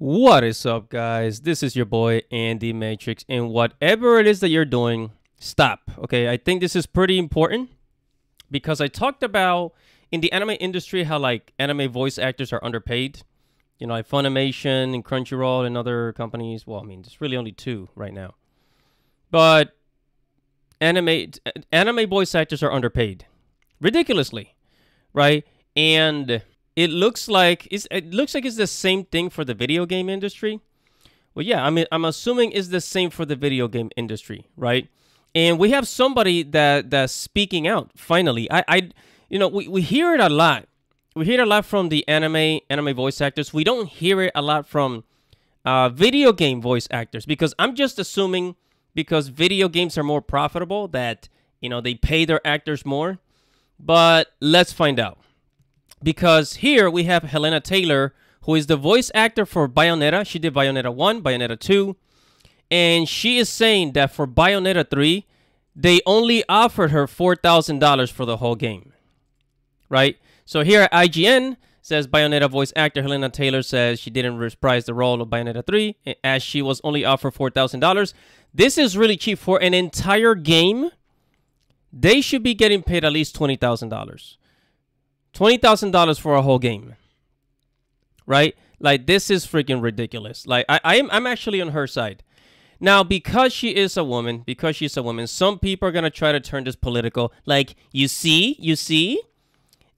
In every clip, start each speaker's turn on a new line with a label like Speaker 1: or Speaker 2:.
Speaker 1: What is up, guys? This is your boy Andy Matrix, and whatever it is that you're doing, stop. Okay, I think this is pretty important because I talked about in the anime industry how like anime voice actors are underpaid. You know, like Funimation and Crunchyroll and other companies. Well, I mean, there's really only two right now, but anime anime voice actors are underpaid ridiculously, right? And it looks like it's, it looks like it's the same thing for the video game industry. Well, yeah, I mean, I'm assuming it's the same for the video game industry, right? And we have somebody that that's speaking out. Finally, I, I, you know, we, we hear it a lot. We hear it a lot from the anime anime voice actors. We don't hear it a lot from uh, video game voice actors because I'm just assuming because video games are more profitable that you know they pay their actors more. But let's find out because here we have Hellena Taylor, who is the voice actor for Bayonetta. She did Bayonetta 1, Bayonetta 2. And she is saying that for Bayonetta 3, they only offered her $4,000 for the whole game. Right? So here at IGN says Bayonetta voice actor Hellena Taylor says she didn't reprise the role of Bayonetta 3 as she was only offered $4,000. This is really cheap for an entire game. They should be getting paid at least $20,000. $20,000 for a whole game. Right? Like this is freaking ridiculous. Like I I'm I'm actually on her side. Now, because she is a woman, because she's a woman, some people are gonna try to turn this political. Like, you see, you see,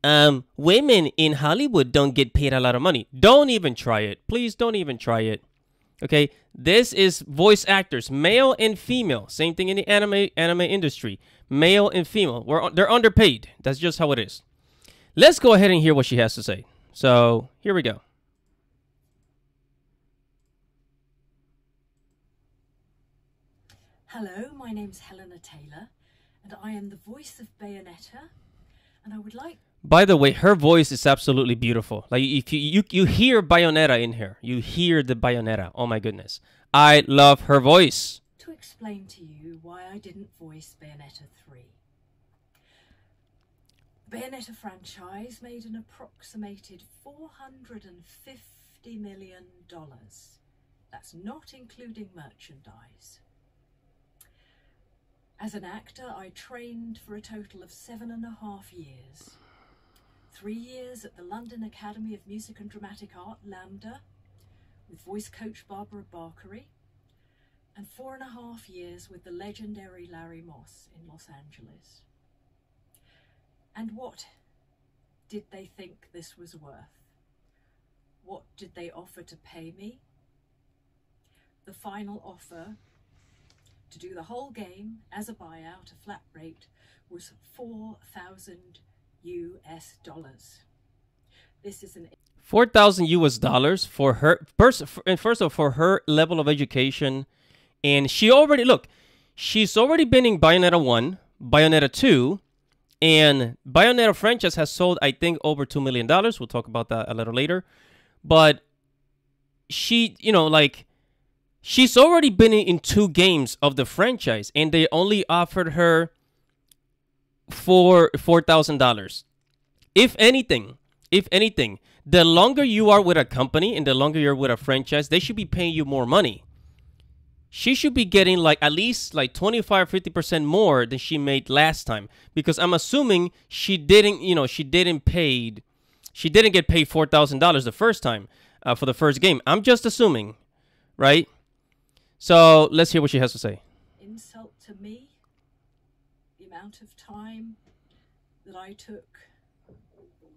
Speaker 1: um, women in Hollywood don't get paid a lot of money. Don't even try it. Please don't even try it. Okay, this is voice actors, male and female. Same thing in the anime anime industry, male and female. We're they're underpaid. That's just how it is. Let's go ahead and hear what she has to say. So here we go.
Speaker 2: Hello, my name's Hellena Taylor, and I am the voice of Bayonetta, and I would like.
Speaker 1: By the way, her voice is absolutely beautiful. Like if you you, you hear Bayonetta in here, you hear the Bayonetta. Oh my goodness, I love her voice.
Speaker 2: To explain to you why I didn't voice Bayonetta 3. Bayonetta franchise made an approximated $450 million. That's not including merchandise. As an actor, I trained for a total of seven and a half years. Three years at the London Academy of Music and Dramatic Art, LAMDA, with voice coach Barbara Berkery, and four and a half years with the legendary Larry Moss in Los Angeles. And what did they think this was worth? What did they offer to pay me? The final offer to do the whole game as a buyout, a flat rate, was 4,000 US dollars. This is an
Speaker 1: 4,000 US dollars for her first and first of all for her level of education and she already look, she's already been in Bayonetta 1, Bayonetta 2, and Bayonetta franchise has sold, I think, over $2 million. We'll talk about that a little later. But she, you know, like, she's already been in two games of the franchise, and they only offered her for $4,000. If anything, if anything, the longer you are with a company and the longer you're with a franchise, they should be paying you more money she should be getting like at least like 25 50% more than she made last time. Because i'm assuming she didn't you know she didn't paid she didn't get paid $4000 the first time uh, for the first game. I'm just assuming right? So let's hear what she has to say.
Speaker 2: Insult to me? The amount of time that i took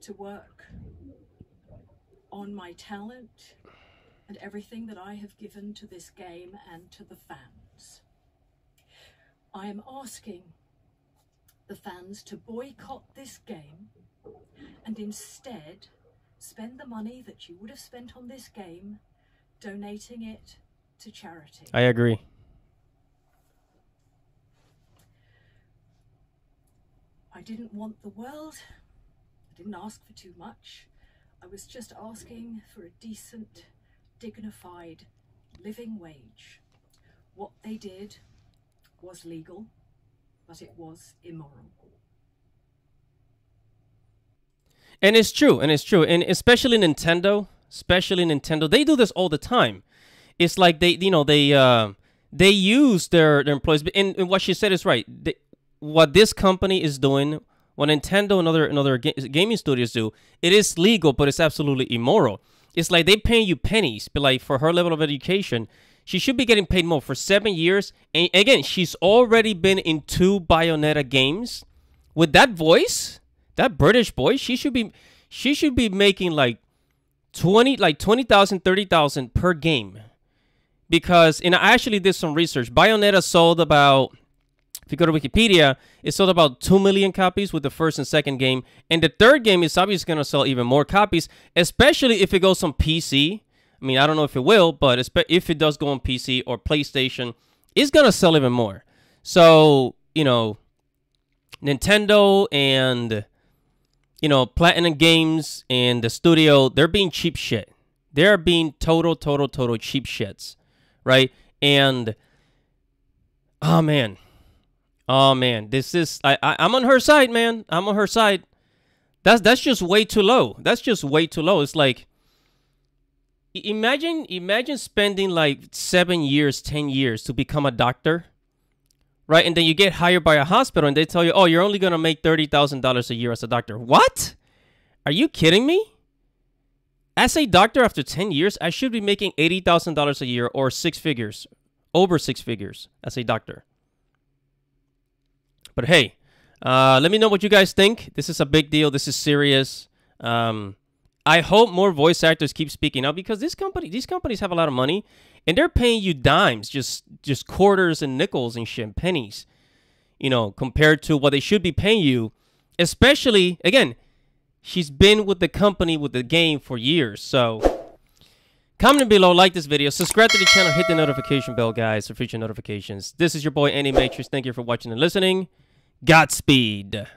Speaker 2: to work on my talent and everything that I have given to this game and to the fans. I am asking the fans to boycott this game and instead spend the money that you would have spent on this game donating it to charity.
Speaker 1: I agree.
Speaker 2: I didn't want the world. I didn't ask for too much. I was just asking for a decent dignified living wage. What they did was legal, but it was immoral.
Speaker 1: And it's true, and it's true, and especially Nintendo. especially Nintendo, they do this all the time. It's like they, you know, they uh, they use their their employees. And, and what she said is right. They, what this company is doing, what Nintendo and other and other ga- gaming studios do, it is legal, but it's absolutely immoral. It's like they paying you pennies, but like for her level of education, she should be getting paid more for seven years. And again, she's already been in two Bayonetta games. With that voice, that British voice, she should be she should be making like 20 like 20,000 30,000 per game. Because and I actually did some research. Bayonetta sold about you go to Wikipedia, it sold about 2 million copies with the first and second game. And the third game is obviously going to sell even more copies, especially if it goes on PC. I mean, I don't know if it will, but if it does go on PC or PlayStation, it's going to sell even more. So, you know, Nintendo and, you know, Platinum Games and the studio, they're being cheap shit. They're being total, total, total cheap shits, right? And, oh man, Oh man, this is I, I I'm on her side, man. I'm on her side. That's that's just way too low. That's just way too low. It's like imagine imagine spending like 7 years, 10 years to become a doctor. Right? And then you get hired by a hospital and they tell you, "Oh, you're only going to make $30,000 a year as a doctor." What? Are you kidding me? As a doctor after 10 years, I should be making $80,000 a year or six figures, over six figures as a doctor. But hey, uh, let me know what you guys think. This is a big deal. This is serious. Um, I hope more voice actors keep speaking out because this company, these companies have a lot of money, and they're paying you dimes, just just quarters and nickels and shit, pennies. You know, compared to what they should be paying you. Especially again, she's been with the company with the game for years, so. Comment below, like this video, subscribe to the channel, hit the notification bell, guys, for future notifications. This is your boy, Andy Matrix. Thank you for watching and listening. Godspeed.